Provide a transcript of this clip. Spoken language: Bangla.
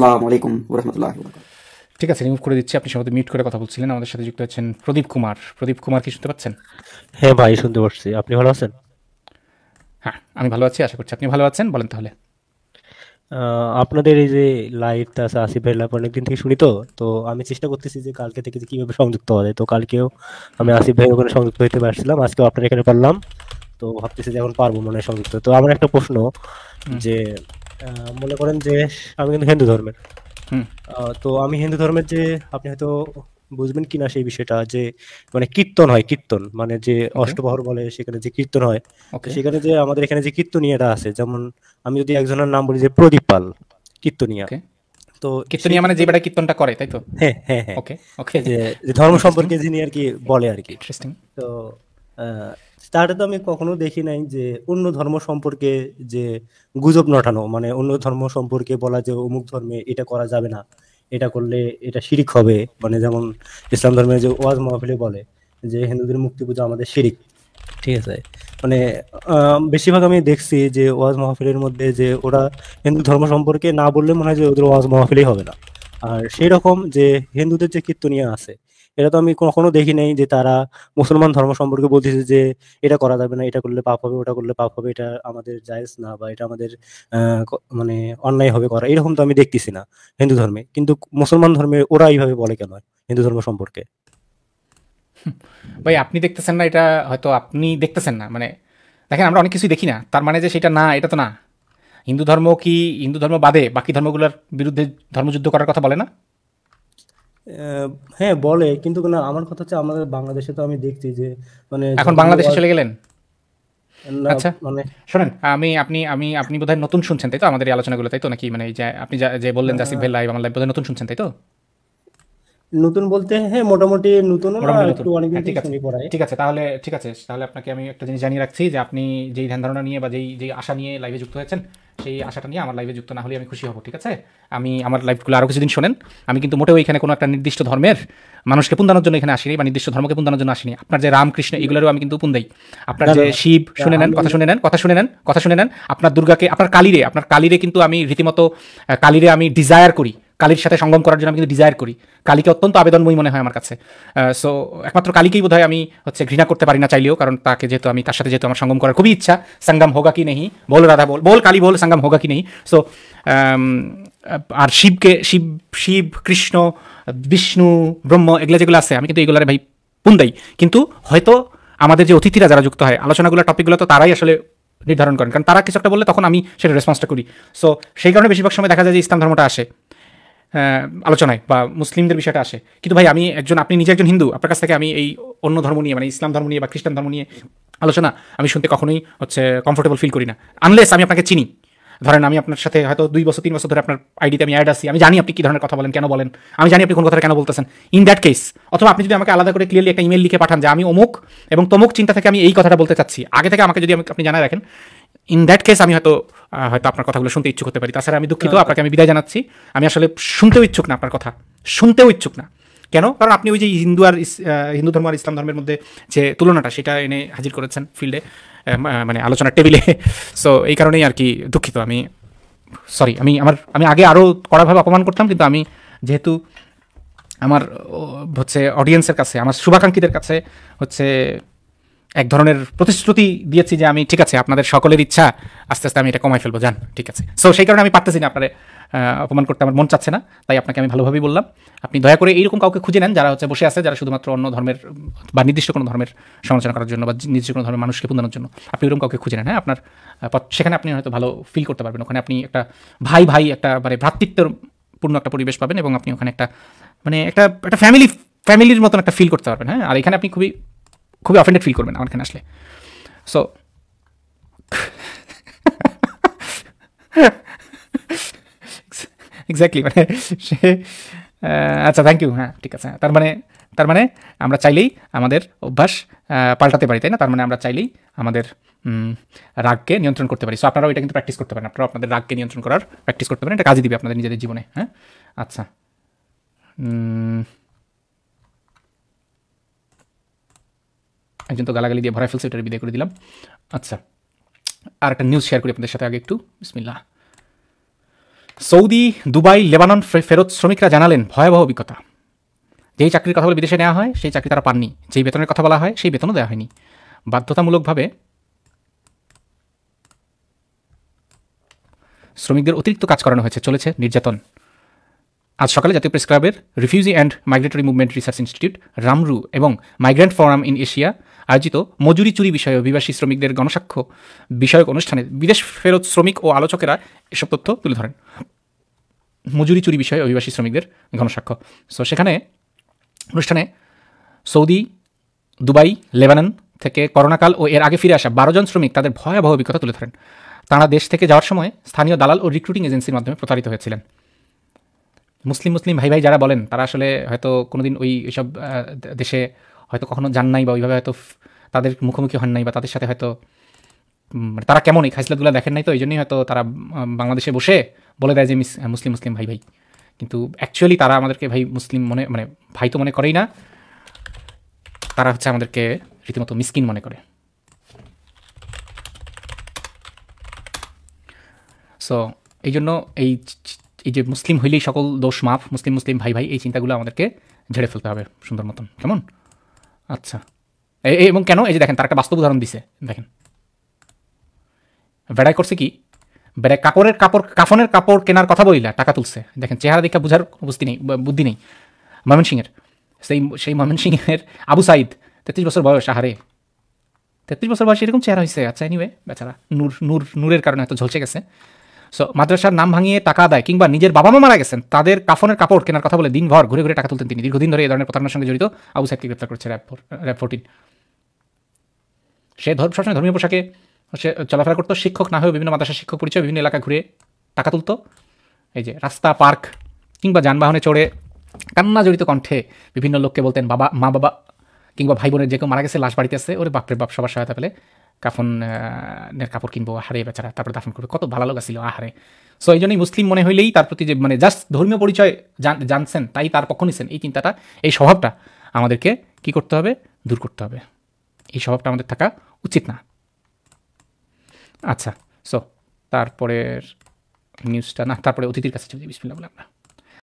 আসসালামু আলাইকুম রহমতুল্লাহ ঠিক আছে রিমুভ করে দিচ্ছি। আপনি সম্ভবত মিউট করে কথা বলছিলেন। আমাদের সাথে যুক্ত হচ্ছেন প্রদীপ কুমার। প্রদীপ কুমার কি শুনতে পাচ্ছেন? হ্যাঁ ভাই শুনতে পাচ্ছি। আপনি ভালো আছেন? হ্যাঁ আমি ভালো আছি আশা করছি। আপনি ভালো আছেন? বলেন তাহলে। আহ, আপনাদের এই যে লাইভটা আছে আসিফ ভাই লাইভ অনেকদিন থেকে শুনি তো তো আমি চেষ্টা করতেছি যে কালকে থেকে যে কীভাবে সংযুক্ত হওয়া যায়। তো কালকেও আমি আসিফ ভাই ওখানে সংযুক্ত হইতে পারছিলাম। আজকেও আপনার এখানে পারলাম। তো ভাবতেছি যে এখন পারব মনে হয় সংযুক্ত। তো আমার একটা প্রশ্ন যে মনে করেন যে আমি কিন্তু হিন্দু ধর্মের। তো আমি হিন্দু ধর্মের যে আপনি হয়তো বুঝবেন কিনা সেই বিষয়টা যে মানে কীর্তন হয় কীর্তন। মানে যে অষ্টপ্রহর বলে সেখানে যে কীর্তন হয় সেখানে যে আমাদের এখানে যে কীর্তনীয়টা আছে যেমন আমি যদি একজনের নাম বলি যে প্রদীপ পাল কীর্তনিয়া। তো কীর্তনিয়া মানে যে বেটা কীর্তনটা করে তাই তো? হ্যাঁ হ্যাঁ হ্যাঁ। ওকে ওকে। যে ধর্ম সম্পর্কে যিনি আর কি বলে আর কি। ইন্টারেস্টিং তো তাটা তো আমি কখনো দেখি নাই যে অন্য ধর্ম সম্পর্কে যে গুজব নটানো মানে অন্য ধর্ম সম্পর্কে বলা যে অমুক ধর্মে এটা করা যাবে না, এটা করলে এটা শিরিক হবে। মানে যেমন ইসলাম ধর্মে যে ওয়াজ মাহফিলে বলে যে হিন্দুদের মুক্তি পূজা আমাদের শিরিক, ঠিক আছে? মানে বেশিরভাগ আমি দেখছি যে ওয়াজ মাহফিলের মধ্যে যে ওরা হিন্দু ধর্ম সম্পর্কে না বললে মনে হয় যে ওদের ওয়াজ মাহফিলই হবে না। আর সেই রকম যে হিন্দুদের যে কীর্তনিয়া আছে এটা তো আমি কখনো দেখি নাই যে তারা মুসলমান ধর্ম সম্পর্কে বলতেছে যে এটা করা যাবে না, এটা করলে পাপ হবে, ওটা করলে পাপ হবে, এটা আমাদের জায়েজ না বা এটা আমাদের মানে অন্যায় হবে করা, এরকম তো আমি দেখতেছি না হিন্দু ধর্মে। কিন্তু মুসলমান ধর্মে ওরা এইভাবে বলে কেন হিন্দু ধর্ম সম্পর্কে? ভাই, আপনি দেখতেছেন না, এটা হয়তো আপনি দেখতেছেন না। মানে দেখেন, আমরা অনেক কিছুই দেখি না। তার মানে যে সেটা না, এটা তো না। হিন্দু ধর্ম কি হিন্দু ধর্ম বাদে বাকি ধর্মগুলোর বিরুদ্ধে ধর্মযুদ্ধ করার কথা বলে না? হ্যাঁ বলে। কিন্তু না আমার কথা হচ্ছে আমাদের বাংলাদেশে তো আমি দেখছি যে মানে এখন বাংলাদেশে চলে গেলেন? আচ্ছা। মানে শোনেন আমি আপনি আমি আপনি বোধহয় নতুন শুনছেন তাই তো? আমাদের এই আলোচনাগুলো তাই তো? নাকি মানে এই যে আপনি যে বললেন জাসিফ ভাই লাইভ আমার লাইভ বোধহয় নতুন শুনছেন তাই তো? নতুন বলতে হ্যাঁ মোটামুটি নতুন হ্যাঁ, ঠিক আছে। ঠিক আছে তাহলে ঠিক আছে তাহলে আপনাকে আমি একটা জিনিস জানিয়ে রাখছি যে আপনি যেই ধ্যান ধারণা নিয়ে বা যেই যেই আশা নিয়ে লাইভে যুক্ত হয়েছেন সেই আশাটা নিয়ে আমার লাইভে যুক্ত না হলে আমি খুশি হব ঠিক আছে? আমি আমার লাইভগুলো আরও কিছুদিন শোনেন। আমি কিন্তু মোটেও এখানে কোনো একটা নির্দিষ্ট ধর্মের মানুষকে পুন্দানোর জন্য এখানে আসিনি বা নির্দিষ্ট ধর্মকে পুন্দানোর জন্য আসিনি। আপনার যে রামকৃষ্ণ এগুলোরও আমি কিন্তু পুন দেই। আপনার যে শিব শুনে নেন কথা শুনে নেন কথা শুনে নেন কথা শুনে নেন। আপনার দুর্গাকে আপনার কালিরে আপনার কালিরে কিন্তু আমি রীতিমতো কালিরে আমি ডিজায়ার করি। কালীর সাথে সঙ্গম করার জন্য আমি কিন্তু ডিজায়ার করি। কালীকে অত্যন্ত আবেদনময়ী মনে হয় আমার কাছে। সো একমাত্র কালীকেই বোধহয় আমি হচ্ছে ঘৃণা করতে পারি না চাইলেও, কারণ তাকে যেহেতু আমি, তার সাথে যেহেতু আমার সঙ্গম করার খুবই ইচ্ছা, সঙ্গম হোগা কি নেই বল রাধা, বল বল কালী, বল সঙ্গম হোগা কি নেই সো আর শিবকে, শিব শিব, কৃষ্ণ, বিষ্ণু, ব্রহ্ম এগুলো যেগুলো আছে, আমি কিন্তু এগুলারে ভাই পুন্দাই কিন্তু হয়তো আমাদের যে অতিথিরা যারা যুক্ত হয় আলোচনাগুলো টপিকগুলো তো তারাই আসলে নির্ধারণ করেন। কারণ তারা কিছু একটা বললে তখন আমি সেটা রেসপন্সটা করি। সো সেই কারণে বেশিরভাগ সময় দেখা যায় যে ইসলাম ধর্মটা আসে। আলোচনায় বা মুসলিমদের বিষয়টা আসে। কিন্তু ভাই, আমি একজন, আপনি নিজে একজন হিন্দু, আপনার কাছ থেকে আমি এই অন্য ধর্ম নিয়ে মানে ইসলাম ধর্ম নিয়ে বা খ্রিস্টান ধর্ম নিয়ে আলোচনা আমি শুনতে কখনোই হচ্ছে কমফোর্টেবল ফিল করি না। আনলেস আমি আপনাকে চিনি। ধরেন আমি আপনার সাথে হয়তো দুই বছর, তিন বছর ধরে আপনার আইডিতে আমি অ্যাড আছি। আমি জানি আপনি কী ধরনের কথা বলেন, কেন বলেন। আমি জানি আপনি কোন কথা কেন বলতেছেন। ইন দ্যাট কেস অথবা আপনি যদি আমাকে আলাদা করে ক্লিয়ারলি একটা ইমেল লিখে পাঠান যে আমি অমুক এবং তমুক চিন্তা থেকে আমি এই কথাটা বলতে চাচ্ছি। আগে থেকে আমাকে যদি আপনি জানায় রাখেন ইন দ্যাট কেস আমি হয়তো হয়তো আপনার কথাগুলো শুনতে ইচ্ছুক হতে পারি। তাছাড়া আমি দুঃখিত আপনাকে আমি বিদায় জানাচ্ছি। আমি আসলে শুনতেও ইচ্ছুক না আপনার কথা। শুনতেও ইচ্ছুক না। কেন? কারণ আপনি ওই যে হিন্দু আর হিন্দু ধর্ম আর ইসলাম ধর্মের মধ্যে যে তুলনাটা সেটা এনে হাজির করেছেন ফিল্ডে মানে আলোচনার টেবিলে সো এই কারণেই আর কি দুঃখিত। আমি সরি আমি আমার আমি আগে আরও কড়াভাবে অপমান করতাম কিন্তু আমি যেহেতু আমার হচ্ছে অডিয়েন্সের কাছে আমার শুভাকাঙ্ক্ষীদের কাছে হচ্ছে এক ধরনের প্রতিশ্রুতি দিয়েছি যে আমি, ঠিক আছে, আপনাদের সকলের ইচ্ছা, আস্তে আস্তে আমি এটা কমাই ফেলব, যান, ঠিক আছে। সো সেই কারণে আমি পারতেছি না আপনারে অপমান করতে, আমার মন চাচ্ছে না, তাই আপনাকে আমি ভালোভাবেই বললাম। আপনি দয়া করে এইরকম কাউকে খুঁজে নেন যারা হচ্ছে বসে আছে, যারা শুধুমাত্র অন্য ধর্মের, বা নির্দিষ্ট কোনো ধর্মের সমালোচনা করার জন্য, বা নির্দিষ্ট কোনো ধর্মের মানুষকে পুঁদানোর জন্য, আপনি ওরকম কাউকে খুঁজে নেন হ্যাঁ? আপনার সেখানে আপনি হয়তো ভালো ফিল করতে পারবেন। ওখানে আপনি একটা ভাই ভাই, একটা মানে ভ্রাতৃত্বের পূর্ণ একটা পরিবেশ পাবেন এবং আপনি ওখানে একটা মানে একটা একটা ফ্যামিলি ফ্যামিলির মতন একটা ফিল করতে পারবেন হ্যাঁ? আর এখানে আপনি খুবই খুবই অফেন্ডেড ফিল করবেন আমার আসলে। সো এক্স্যাক্টলি মানে সে আচ্ছা থ্যাংক ইউ হ্যাঁ ঠিক আছে হ্যাঁ, তার মানে তার মানে আমরা চাইলেই আমাদের অভ্যাস পাল্টাতে পারি তাই না? তার মানে আমরা চাইলেই আমাদের রাগকে নিয়ন্ত্রণ করতে পারি। সো আপনারাও এটা কিন্তু প্র্যাকটিস করতে পারেন। আপনারাও আপনাদের রাগকে নিয়ন্ত্রণ করার প্র্যাকটিস করতে পারেন। এটা কাজে দিবে আপনাদের নিজেদের জীবনে হ্যাঁ? আচ্ছা একজন তো গালাগালি দিয়ে ভরাই ফেলছে এটার বিদায় করে দিলাম। আচ্ছা আর একটা নিউজ শেয়ার করি আপনাদের সাথে আগে একটু। বিসমিল্লাহ। সৌদি, দুবাই, লেবানন ফেরত শ্রমিকরা জানালেন ভয়াবহ অভিজ্ঞতা। যেই চাকরির কথা বলে বিদেশে নেওয়া হয়, সেই চাকরি তারা পাননি। যেই বেতনের কথা বলা হয়, সেই বেতনও দেওয়া হয়নি। বাধ্যতামূলকভাবে শ্রমিকদের অতিরিক্ত কাজ করানো হয়েছে, চলেছে নির্যাতন। আজ সকালে জাতীয় প্রেস ক্লাবের refugee and migratory movement research institute, RMMRU এবং মাইগ্রেন্ট ফোরাম ইন এশিয়া আয়োজিত মজুরি চুরি বিষয়ে অভিবাসী শ্রমিকদের গণসাক্ষ্য বিষয়ক অনুষ্ঠানে বিদেশ ফেরত শ্রমিক ও আলোচকেরা এসব তথ্য তুলে ধরেন। মজুরি চুরি বিষয়ে অভিবাসী শ্রমিকদের গণসাক্ষ্য। সো সেখানে অনুষ্ঠানে সৌদি, দুবাই, লেবানন থেকে করোনাকাল ও এর আগে ফিরে আসা বারো জন শ্রমিক তাদের ভয়াবহ অভিজ্ঞতা তুলে ধরেন। তাঁরা দেশ থেকে যাওয়ার সময় স্থানীয় দালাল ও রিক্রুটিং এজেন্সির মাধ্যমে প্রতারিত হয়েছিলেন। মুসলিম মুসলিম ভাই ভাই যারা বলেন, তারা আসলে হয়তো কোনোদিন ওই দে- দেশে হয়তো কখনো যান নাই বা ওইভাবে হয়তো তাদের মুখোমুখি হন নাই বা তাদের সাথে হয়তো মানে তারা কেমন এই খাইসলাতগুলো দেখেন নাই তো এই জন্যই হয়তো তারা বাংলাদেশে বসে বলে দেয় যে মিস- মুসলিম মুসলিম ভাই ভাই কিন্তু অ্যাকচুয়ালি তারা আমাদেরকে ভাই মুসলিম মনে মানে ভাই তো মনে করেই না, তারা হচ্ছে আমাদেরকে রীতিমতো মিসকিন মনে করে। সো এই জন্য এই এই যে মুসলিম হইলেই সকল দোষ মাফ, মুসলিম মুসলিম, ভাই ভাই, এই চিন্তাগুলো আমাদেরকে ঝেড়ে ফেলতে হবে, সুন্দর মতন। কেমন? আচ্ছা। এবং কেন? এই যে দেখেন, তার একটা বাস্তব উদাহরণ দিছে, দেখেন। বেড়াই করছে কি? বেড়াই কাপড়ের কাপড়, কাফনের কাপড় কেনার কথা বলিলা, টাকা তুলছে। দেখেন, চেহারা দেখা বুঝার বুঝতি নেই বুদ্ধি নেই। ময়মনসিংহের, সেই সেই ময়মনসিংহের আবু সাইদ, তেত্রিশ বছর বয়স, আহারে। তেত্রিশ বছর বয়সে এরকম চেহারা হয়েছে আচ্ছা এনিওয়ে বেচারা, নূর নূর, নূরের কারণে হয়তো ঝলসে গেছে। সো মাদ্রাসার নাম ভাঙিয়ে টাকা দেয় কিংবা নিজের বাবা মা মারা গেছেন, তাদের কাফনের কাপড় কেনার কথা বলে দিনভর ঘুরে ঘুরে টাকা তুলতেন তিনি। দীর্ঘদিন ধরে এই ধরনের প্রতারণার সঙ্গে জড়িত আবু সাইদকে গ্রেপ্তার করছে র্যাব র্যাব ফোরটিন সে ধর্ম, সবসময় ধর্মীয় পোশাকে সে চলাফেরা করতো, শিক্ষক না হয়েও বিভিন্ন মাদ্রাসা শিক্ষক পরিচয় বিভিন্ন এলাকা ঘুরে টাকা তুলতো। এই যে রাস্তা, পার্ক কিংবা যানবাহনে চড়ে কান্না জড়িত কণ্ঠে বিভিন্ন লোককে বলতেন, বাবা, মা, বাবা, কিংবা ভাই বোনের যে কেউ মারা গেছে, লাশ বাড়িতে আছে, ওরে বাপরে বাপ, সবার সহায়তা পেলে। কাফন নের কাপড় কিনবো, আহারে বেচারা, তারপরে দাফন করবে। কত ভালো লাগা ছিল আহারে। সো এই জন্যই মুসলিম মনে হইলেই তার প্রতি যে মানে জাস্ট ধর্মীয় পরিচয় জান- জানছেন, তাই তার পক্ষ নিছেন, এই চিন্তাটা, এই স্বভাবটা আমাদেরকে কি করতে হবে? দূর করতে হবে। এই স্বভাবটা আমাদের থাকা উচিত না। আচ্ছা সো তারপরের নিউজটা না, তারপরে অতিথির কাছে চলে যাই, বিসমিল্লাহ বলে আমরা।